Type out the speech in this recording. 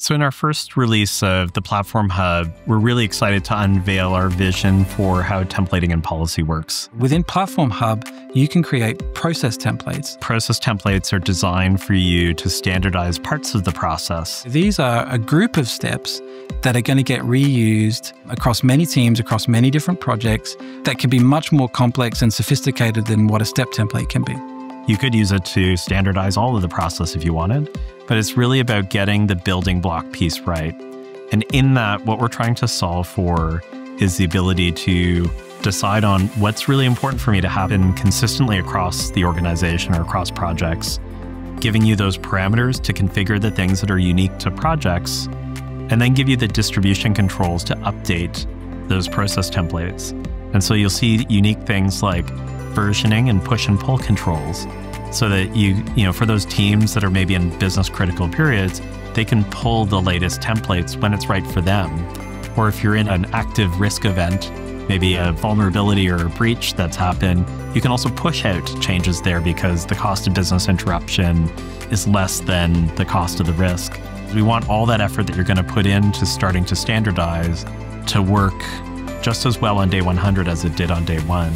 So, in our first release of the Platform Hub, we're really excited to unveil our vision for how templating and policy works. Within Platform Hub, you can create process templates. Process templates are designed for you to standardize parts of the process. These are a group of steps that are going to get reused across many teams, across many different projects, that can be much more complex and sophisticated than what a step template can be. You could use it to standardize all of the process if you wanted but it's really about getting the building block piece right. And in that, what we're trying to solve for is the ability to decide on what's really important for me to happen consistently across the organization or across projects, giving you those parameters to configure the things that are unique to projects, and then give you the distribution controls to update those process templates. And so you'll see unique things like versioning and push and pull controls so that you, you know, for those teams that are maybe in business critical periods, they can pull the latest templates when it's right for them. Or if you're in an active risk event, maybe a vulnerability or a breach that's happened, you can also push out changes there because the cost of business interruption is less than the cost of the risk. We want all that effort that you're going to put into starting to standardize to work just as well on day 100 as it did on day one.